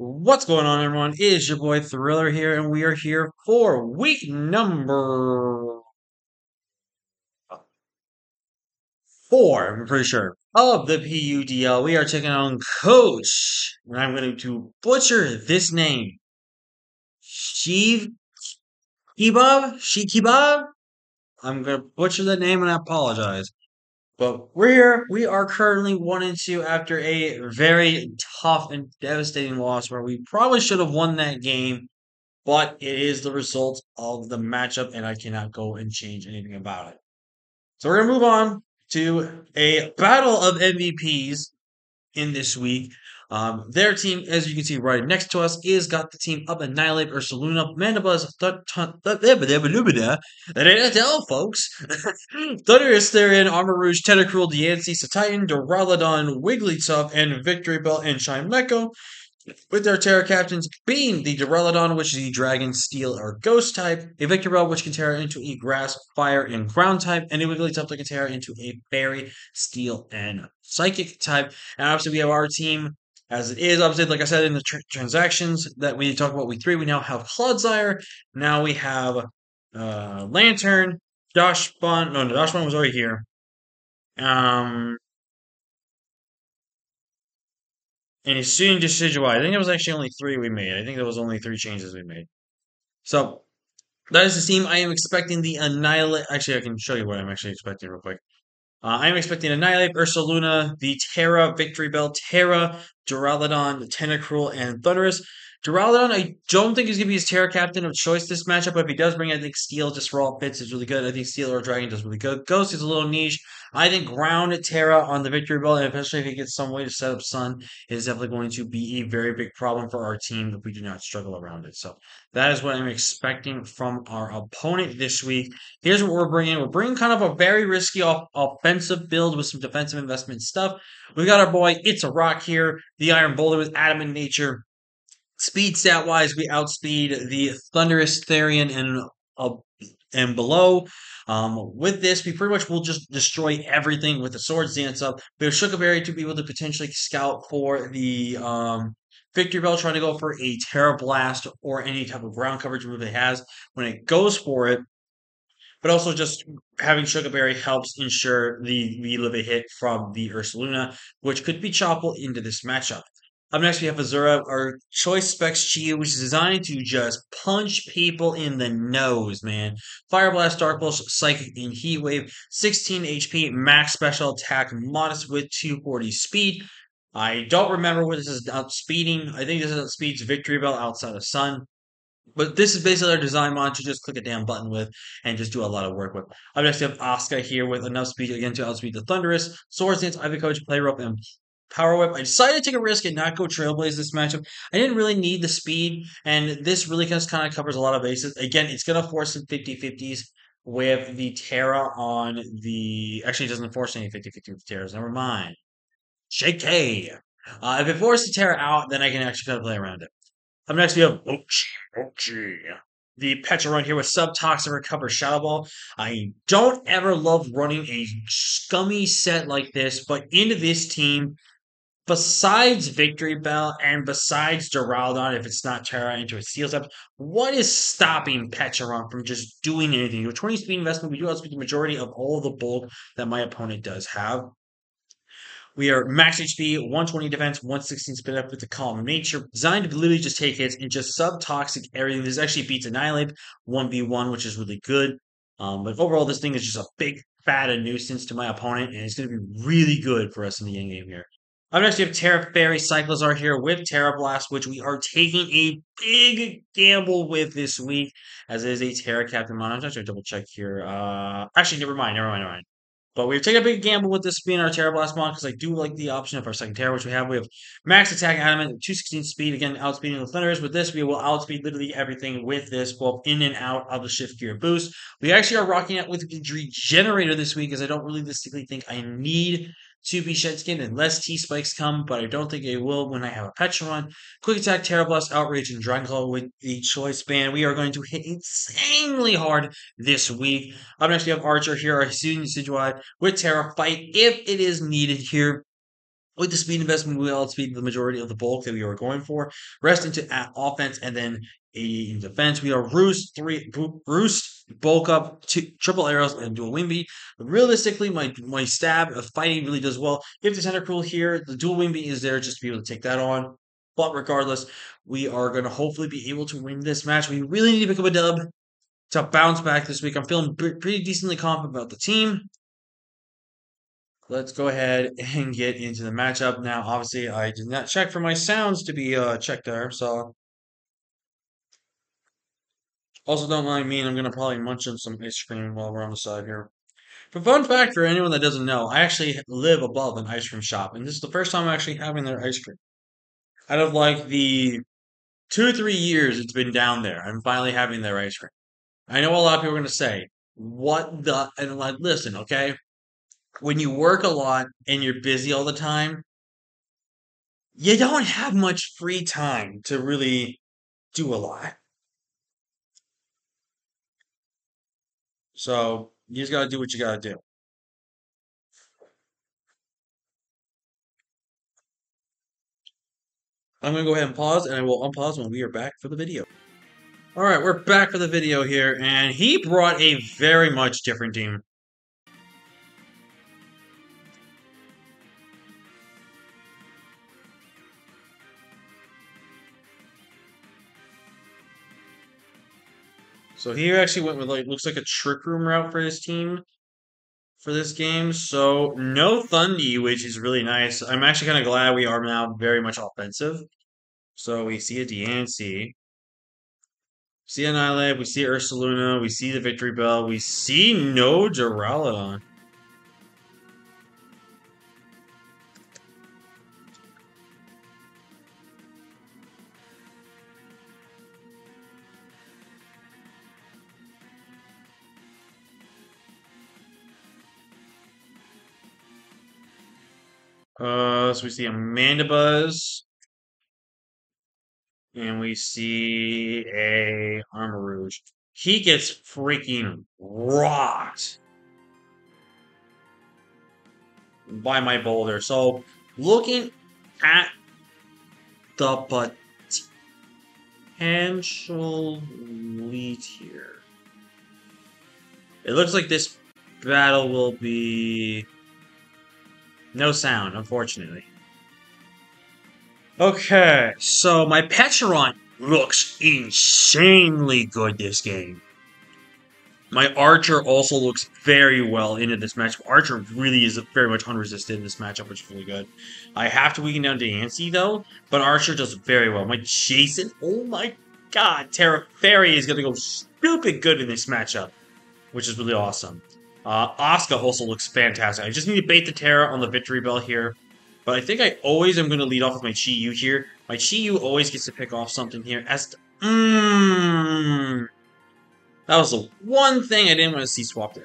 What's going on, everyone? It is your boy Thriller here, and we are here for week number four, I'm pretty sure, of the PUDL. We are taking on Coach, and I'm going to butcher this name. Sheev Kebab? Shekebab? I'm going to butcher that name, and I apologize. But we're here. We are currently one and two after a very tough and devastating loss where we probably should have won that game, but it is the result of the matchup, and I cannot go and change anything about it. So we're gonna move on to a battle of MVPs in this week. Um, their team, as you can see right next to us, is got the team of Annihilape Ursaluna, Mandibus, tell folks. Thunderous Therian, Armarouge, Tentacruel, Diancie, Satitan, Duraludon, Wigglytuff, and Victreebel and Chimecho. With their Tera captains being the Duraludon, which is the Dragon, Steel, or Ghost type, a Victreebel, which can Tera into a Grass, Fire, and Ground type, and a Wigglytuff that can Tera into a Fairy, Steel, and Psychic type. And obviously, we have our team as it is. Obviously, like I said in the tr- transactions that we talk about week three, we now have Clodsire. Now we have uh, Lantern, Josh Bond. No, no, Josh Bond was already here. Um, and he's soon Decidueye. I think it was actually only three we made. I think there was only three changes we made. So that is the team. I am expecting the Annihilate. Actually, I can show you what I'm actually expecting real quick. Uh, I'm expecting Annihilape, Ursaluna, the Tera, Victory Bell, Tera, Duraludon, Tentacruel, and Thunderous. Duraludon, I don't think he's going to be his Tera captain of choice this matchup, but if he does bring, I think Steel just raw fits is really good. I think Steel or Dragon does really good. Ghost is a little niche. I think Ground Tera on the Victreebel, and especially if he gets some way to set up Sun, is definitely going to be a very big problem for our team if we do not struggle around it. So that is what I'm expecting from our opponent this week. Here's what we're bringing. We're bringing kind of a very risky off- offensive build with some defensive investment stuff. We got our boy It's a Rock here, the Iron Boulder with Adamant Nature. Speed stat wise, we outspeed the Thunderous Therian and uh, and below. Um, with this, we pretty much will just destroy everything with the Swords Dance up. We have Shuca Berry to be able to potentially scout for the um, Victreebel, trying to go for a Tera Blast or any type of ground coverage move it has when it goes for it. But also just having Shuca Berry helps ensure the we live a hit from the Ursaluna, which could be Chople into this matchup. Up next, we have Azura, our choice specs Chi, which is designed to just punch people in the nose, man. Fire Blast, Dark Pulse, Psychic, and Heat Wave. 16 HP, max special attack, modest with 240 speed. I don't remember what this is outspeeding. I think this is outspeeds Victreebel outside of Sun. But this is basically our design mod to just click a damn button with and just do a lot of work with. Up next, we have Asuka here with enough speed again to outspeed the Thunderous, Swords Dance, Ivy Cudgel, Play Rough, and Power Whip. I decided to take a risk and not go Trailblaze this matchup. I didn't really need the speed, and this really just kind of covers a lot of bases. Again, it's going to force some 50 50s with the Tera on the. Actually, it doesn't force any 50 50 with Teras. Never mind. JK. Uh, if it forces the Tera out, then I can actually kind of play around it. Up next, we have Ochi. Ochi. The Pecharunt here with Subtoxic Recover Shadow Ball. I don't ever love running a scummy set like this, but into this team, besides Victreebel and besides Duraludon, if it's not Tera into a Steel Step, what is stopping Pecharunt from just doing anything? With 20 speed investment, we do outspeed the majority of all the bulk that my opponent does have. We are max HP, 120 defense, 116 spin up with the of nature, designed to literally just take hits and just sub toxic everything. This actually beats Annihilape 1v1, which is really good. Um, but overall, this thing is just a big fat nuisance to my opponent, and it's going to be really good for us in the end game here. Up next, we have Tera Fairy Cyclizar here with Tera Blast, which we are taking a big gamble with this week, as it is a Tera Captain Mon. I'm just going to double check here. Uh, actually, never mind, never mind, never mind. But we've taken a big gamble with this being our Tera Blast mod because I do like the option of our second Tera, which we have. We have max attack adamant, 216 speed, again, outspeeding the Thunders. With this, we will outspeed literally everything with this, both in and out of the shift gear boost. We actually are rocking out with the Regenerator this week, because I don't realistically think I need to be shed skin unless T spikes come, but I don't think they will when I have a Petron. Quick attack, Tera Blast, Outrage, and Dragon Claw with the choice band. We are going to hit insanely hard this week. Up next, we have Archer here, our student Decidueye with Tera Fight if it is needed here. with the speed investment, we will outspeed the majority of the bulk that we were going for. Rest into offense and then in defense. We are roost three roost bulk up two, triple arrows and dual wing beat. Realistically, my my stab of fighting really does well. If the tentacruel here, the dual wing beat is there just to be able to take that on. But regardless, we are going to hopefully be able to win this match. We really need to pick up a dub to bounce back this week. I'm feeling pretty decently confident about the team let's go ahead and get into the matchup. Now, obviously, I did not check for my sounds to be uh, checked there, so. Also, don't mind me, I'm going to probably munch on some ice cream while we're on the side here. For fun fact, for anyone that doesn't know, I actually live above an ice cream shop, and this is the first time I'm actually having their ice cream. Out of like the two, or three years it's been down there, I'm finally having their ice cream. I know a lot of people are going to say, what the, and like, listen, okay? when you work a lot and you're busy all the time, you don't have much free time to really do a lot. So you just got to do what you got to do. I'm going to go ahead and pause, and I will unpause when we are back for the video. All right, we're back for the video here, and he brought a very much different team. So he actually went with like looks like a trick room route for his team for this game. So no Thundy, which is really nice. I'm actually kind of glad we are now very much offensive. So we see a Diancie. See Annihilape, we see Ursaluna, we see the Victreebel, we see no Duraludon. Uh, so we see Mandibuzz. And we see a Armarouge. He gets freaking rocked by my boulder. So looking at the potential lead here. It looks like this battle will be no sound, unfortunately. Okay, so my Pecharunt looks insanely good this game. My Archer also looks very well into this matchup. Archer really is very much unresisted in this matchup, which is really good. I have to weaken down Diancie, though, but Archer does very well. My Jason, oh my god, Tera Fairy is going to go stupid good in this matchup, which is really awesome. Uh, Oscar also looks fantastic. I just need to bait the Tera on the Victreebel here. But I think I always am going to lead off with my Chi Yu here. My Chi Yu always gets to pick off something here. As mmm, that was the one thing I didn't want to see swapped in.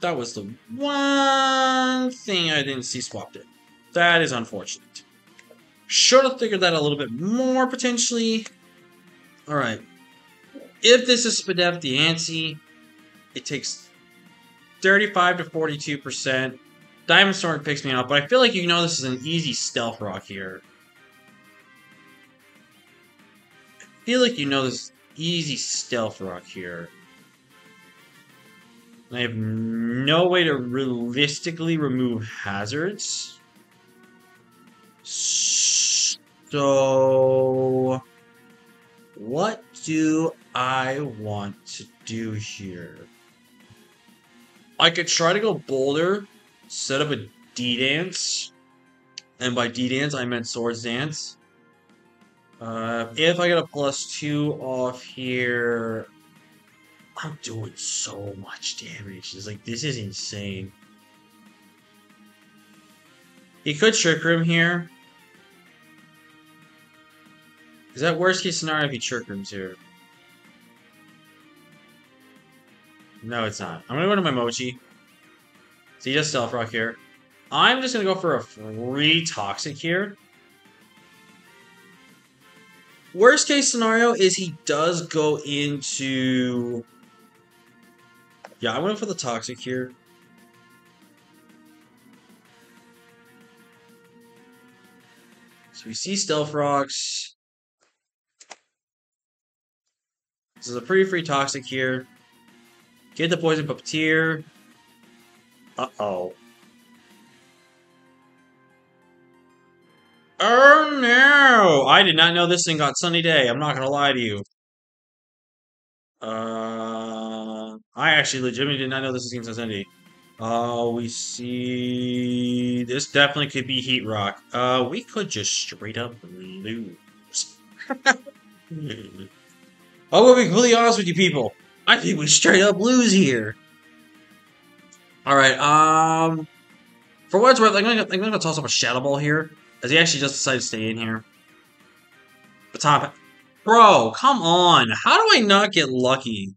That was the one thing I didn't see swapped in. That is unfortunate. Should have figured that a little bit more, potentially. Alright. If this is Spadef Diancie, it takes 35 to 42%. Diamond Sword picks me up, but I feel like you know this is an easy stealth rock here. I feel like you know this easy stealth rock here. I have no way to realistically remove hazards. So, what do I want to do here? I could try to go bolder, set up a D dance, and by D dance I meant Swords Dance. Uh, if I get a plus two off here, I'm doing so much damage. It's like this is insane. He could trick room here. Is that worst case scenario if he trick rooms here? No, it's not. I'm gonna go to my Mochi. So he does Stealth Rock here. I'm just gonna go for a free Toxic here. Worst case scenario is he does go into... Yeah, I went for the Toxic here. So we see Stealth Rocks. This is a pretty free Toxic here. Get the Poison Puppeteer. Uh-oh. Oh no! I did not know this thing got Sunny Day. I'm not gonna lie to you. Uh, I actually legitimately did not know this thing got Sunny. Uh, we see this definitely could be Heat Rock. Uh, we could just straight up lose. Oh, we'll be completely honest with you people. I think we straight up lose here. Alright, um... For what it's worth, I'm gonna, I'm gonna toss up a Shadow Ball here. As he actually just decided to stay in here. The top... Bro, come on! How do I not get lucky?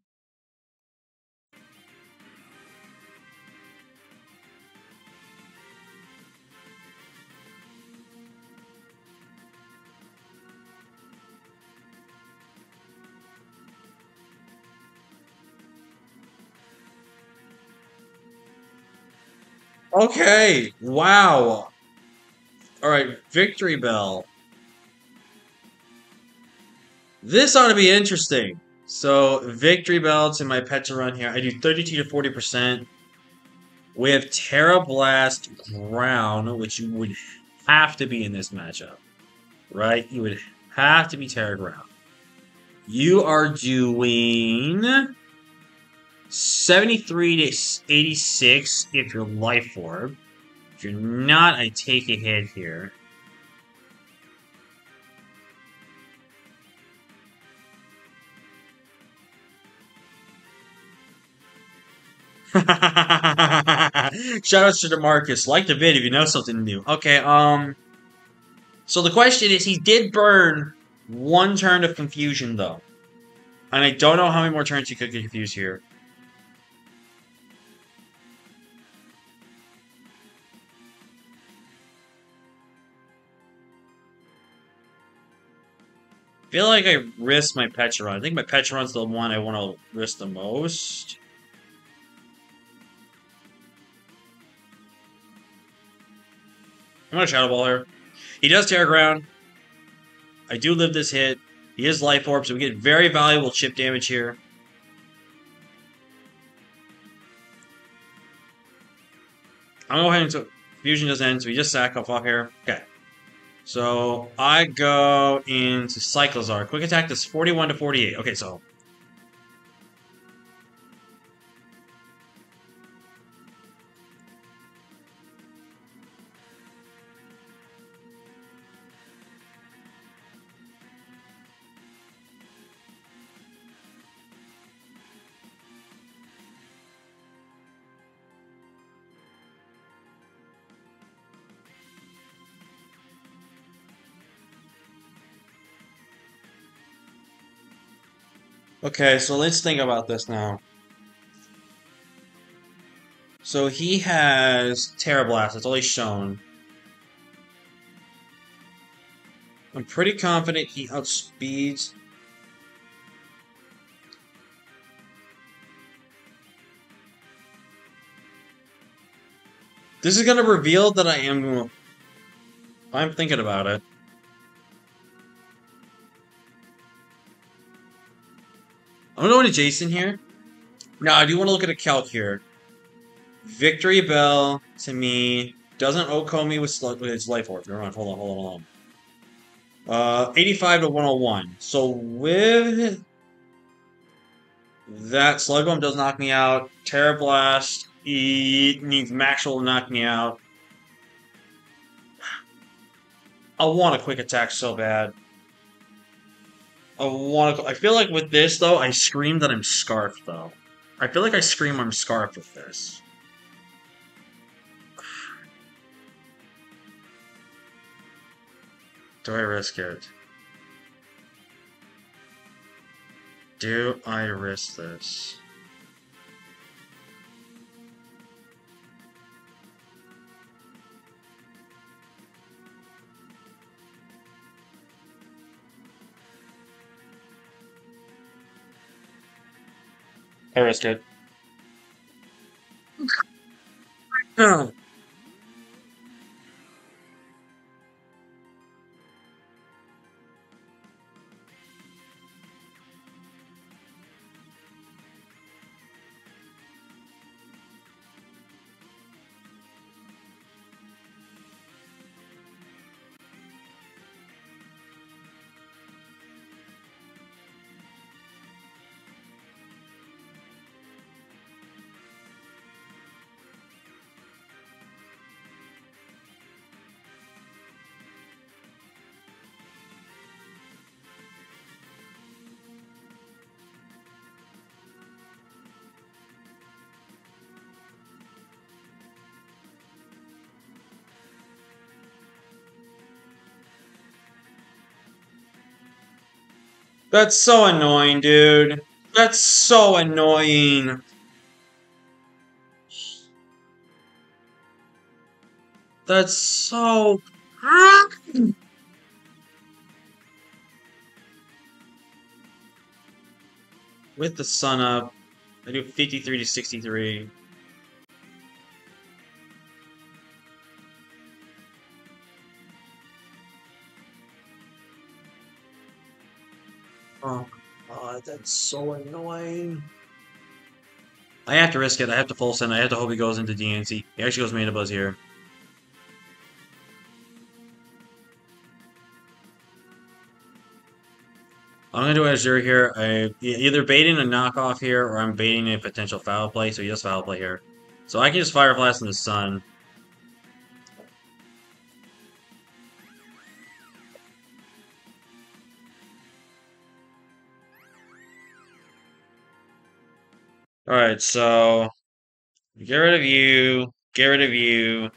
Okay, wow. Alright, Victreebel. This ought to be interesting. So, Victreebel to my Pecharunt here. I do 32 to 40%. We have Tera Blast Ground, which you would have to be in this matchup. Right? You would have to be Tera Ground. You are doing 73 to 86 if you're Life Orb. If you're not, I take a hit here. Shoutouts to Demarcus. Like the vid if you know something new. Okay, um... So the question is, he did burn one turn of confusion, though. And I don't know how many more turns he could get confused here. Feel like I risk my Pecharunt. I think my Pecharunt's the one I want to risk the most. I'm gonna Shadow Ball here. He does Tera Ground. I do live this hit. He is Life Orb, so we get very valuable chip damage here. I'm gonna go ahead and Fusion does end, so we just sack off off here. Okay. So I go into Cyclizar. Quick attack does 41 to 48. Okay, so Okay, so let's think about this now. So he has Tera Blast, that's all he's shown. I'm pretty confident he outspeeds. This is to reveal that I am... I'm thinking about it. I'm going to Jason here. Now, I do want to look at a calc here. Victreebel, to me, doesn't OHKO me with, with its life orb. Never mind, hold on, hold on, hold on. Uh, 85 to 101. So with that, Bomb does knock me out. Tera Blast, he needs Maxwell to knock me out. I want a quick attack so bad. I want to. I feel like with this though, I scream that I'm scarfed though. I feel like I scream I'm scarfed with this. Do I risk it? Do I risk this? I risk That's so annoying, dude. That's so annoying. That's so. With the sun up, I do 53 to 63. Oh that's so annoying. I have to risk it. I have to full send. I have to hope he goes into Diancie. He actually goes Mandibuzz here. I'm gonna do Azure here. I either baiting a knockoff here or I'm baiting a potential foul play, so he does foul play here. So I can just Fire Blast in the sun. Alright, so get rid of you, get rid of you.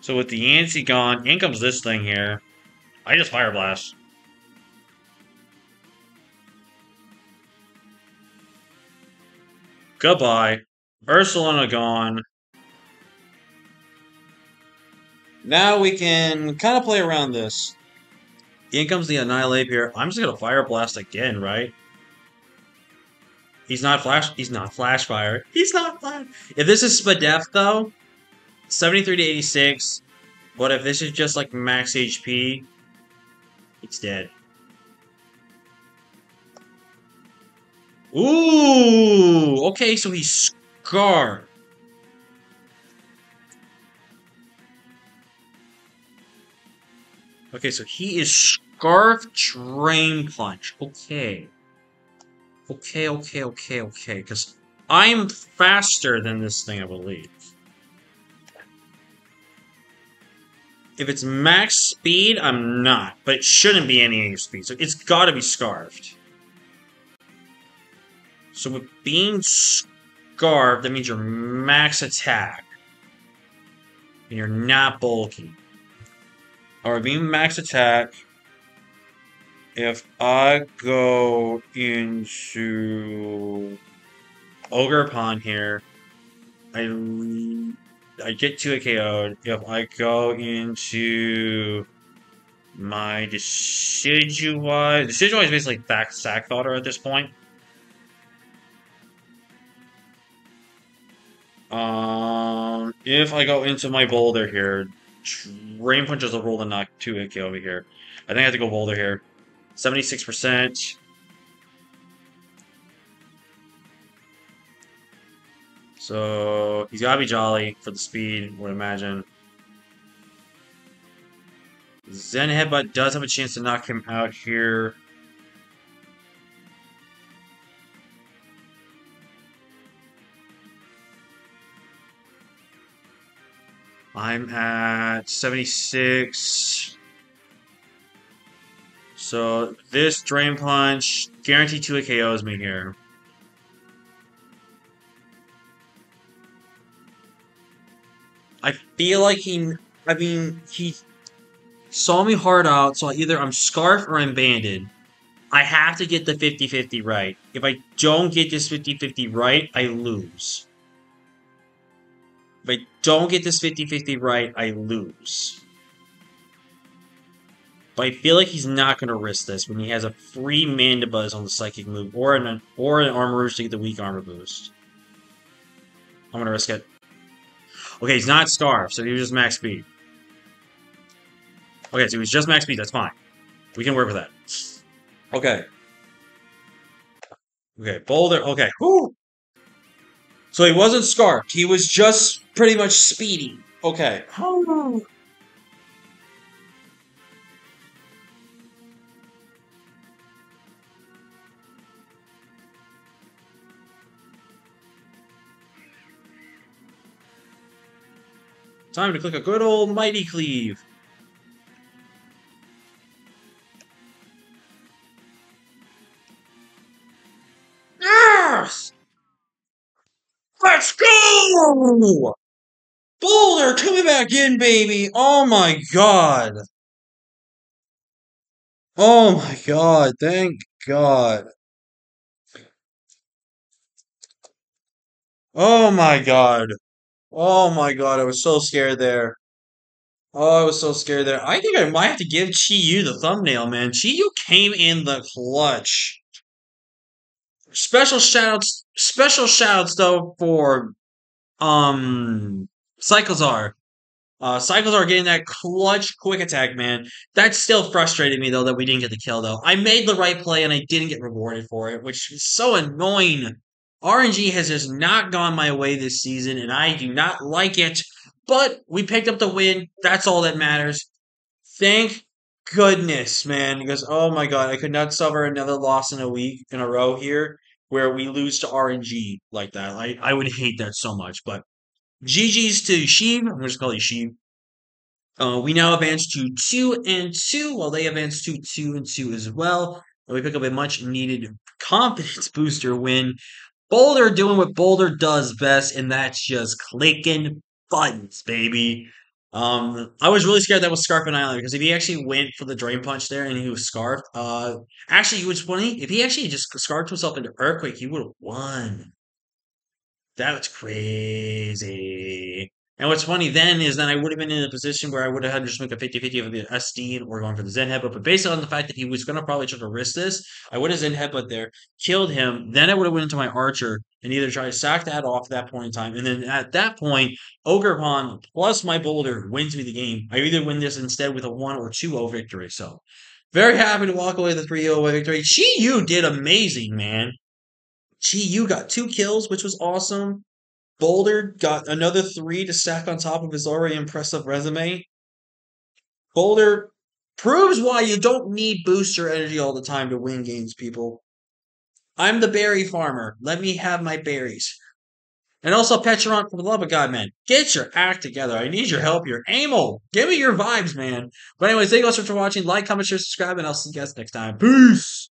So with the Diancie gone, in comes this thing here. I just Fire Blast. Goodbye. Ursaluna gone. Now we can kind of play around this. In comes the Annihilape here. I'm just gonna Fire Blast again, right? He's not Flash. He's not Flash Fire. He's not Flash. If this is Spadef, though, 73 to 86. But if this is just like max HP, it's dead. Ooh, okay, so he's scarred. Okay, so he is Scarf Drain Punch. Okay. Okay, okay, okay, okay. Because I'm faster than this thing, I believe. If it's max speed, I'm not. But it shouldn't be any speed. So it's got to be Scarfed. So with being scarfed, that means you're max attack. And you're not bulky. Or being max attack, if I go into Ogerpon here, I I get to a KO'd. If I go into my Decidueye, Decidueye is basically back sack fodder at this point. Um, if I go into my boulder here, Rain Punch is a roll to knock 2 AK over here. I think I have to go boulder here. 76%. So he's gotta be jolly for the speed, would imagine. Zen Headbutt does have a chance to knock him out here. I'm at 76. So this Drain Punch guaranteed 2 KOs me here. I feel like he, I mean, he saw me hard out, so either I'm Scarf or I'm Banded. I have to get the 50-50 right. If I don't get this 50-50 right, I lose. If I don't get this 50-50 right, I lose. But I feel like he's not going to risk this when he has a free Mandibuzz on the Psychic move, or an or an Armarouge to get the weak armor boost. I'm going to risk it. Okay, he's not Scarf, so he was just max speed. Okay, so he's just max speed, that's fine. We can work with that. Okay. Okay, Boulder, okay. So he wasn't scarfed. He was just pretty much speedy. Okay. Time to click a good old Mighty Cleave. Yes! Let's go! Boulder, coming back in, baby! Oh my god! Oh my god, thank God. Oh my god. Oh my god, I was so scared there. Oh, I was so scared there. I think I might have to give Chi Yu the thumbnail, man. Chi Yu came in the clutch. Special shoutouts, special shoutouts though for um Cyclizar. Uh, Cyclizar getting that clutch quick attack, man. That still frustrated me though that we didn't get the kill though. I made the right play and I didn't get rewarded for it, which is so annoying. RNG has just not gone my way this season, and I do not like it. But we picked up the win. That's all that matters. Thank goodness, man. Because oh my god, I could not suffer another loss in a week in a row here where we lose to RNG like that. I, I would hate that so much. But GG's to Sheev. I'm just call you Sheev. Uh, we now advance to two and two, while they advance to two and two as well. And we pick up a much needed confidence booster win. Boulder doing what Boulder does best, and that's just clicking buttons, baby. Um, I was really scared that was Scarf and Island because if he actually went for the drain punch there and he was scarfed, uh, actually, it was funny. If he actually just scarfed himself into Earthquake, he would have won. That was crazy. And what's funny then is that I would have been in a position where I would have had to just make a 50 50 of the SD or going for the Zen Headbutt. But based on the fact that he was going to probably try to risk this, I would have Zen Headbutt there, killed him. Then I would have went into my Archer and either try to sack that off at that point in time. And then at that point, Ogerpon plus my Boulder wins me the game. I either win this instead with a 1 or 2 0 victory. So very happy to walk away with a 3 0 victory. Chi Yu did amazing, man. Chi Yu got two kills, which was awesome. Boulder got another three to stack on top of his already impressive resume. Boulder proves why you don't need booster energy all the time to win games, people. I'm the berry farmer. Let me have my berries. And also, Petron, for the love of God, man, get your act together. I need your help here. Amel, give me your vibes, man. But anyways, thank you guys so much for watching. Like, comment, share, subscribe, and I'll see you guys next time. Peace!